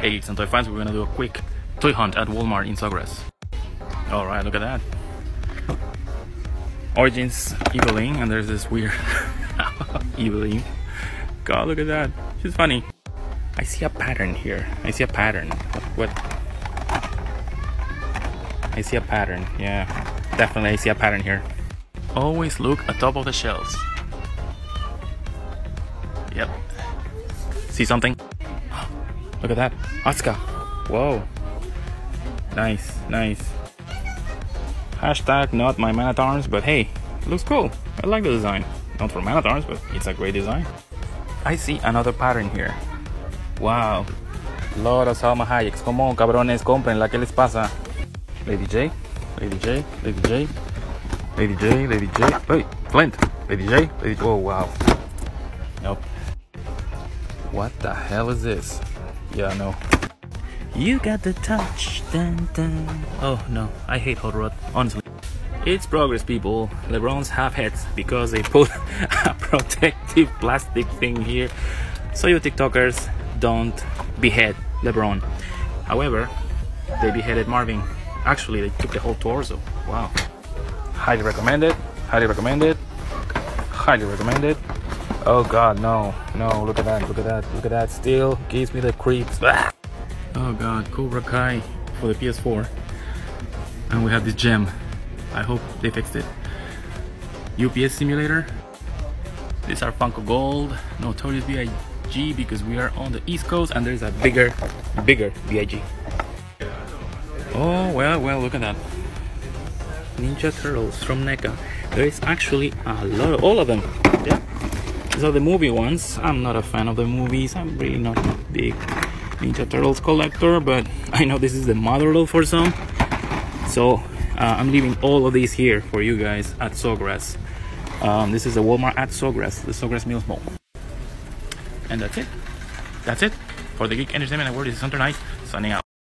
Hey and toy fans, we're gonna do a quick toy hunt at Walmart in Sawgrass. Alright, look at that. Origins Evil-Lyn, and there's this weird Evil-Lyn. God, look at that. She's funny. I see a pattern here. I see a pattern. What? I see a pattern. Yeah, definitely I see a pattern here. Always look at top of the shelves. Yep. See something? Look at that. Asuka. Whoa. Nice, nice. Hashtag not my man at arms, but hey, looks cool. I like the design. Not for man at arms, but it's a great design. I see another pattern here. Wow. Lot of Salma Hayeks. Come on, cabrones, comprenla. ¿Qué les pasa? Lady Jaye, Lady Jaye, Lady Jaye, Lady Jaye, Lady Jaye. Hey, Flint. Lady Jaye, Lady. J. Oh wow. Nope. What the hell is this? Yeah, no. You got the touch. Dun, dun. Oh no, I hate hot rod. Honestly. It's progress, people. Lebrons have heads because they put a protective plastic thing here. So you TikTokers don't behead LeBron. However, they beheaded Marvin. Actually, they took the whole torso. Wow. Highly recommended. Highly recommended. Highly recommended. Oh god, no. No, look at that. Look at that. Look at that. Still gives me the creeps. Ah! Oh god, Cobra Kai for the PS4. And we have this gem. I hope they fixed it. UPS simulator. These are Funko Gold, Notorious B.I.G. because we are on the East Coast and there's a bigger, bigger B.I.G. Oh, well, well, look at that. Ninja Turtles from NECA. There is actually a lot of, all of them. Yeah. Are the movie ones. I'm not a fan of the movies. I'm really not a big Ninja Turtles collector, but I know this is the mother load for some. So uh, I'm leaving all of these here for you guys at Sawgrass. Um, this is the Walmart at Sawgrass, the Sawgrass Mills Mall. And that's it. That's it for the Geek Entertainment Award. This is Hunter Knight signing out.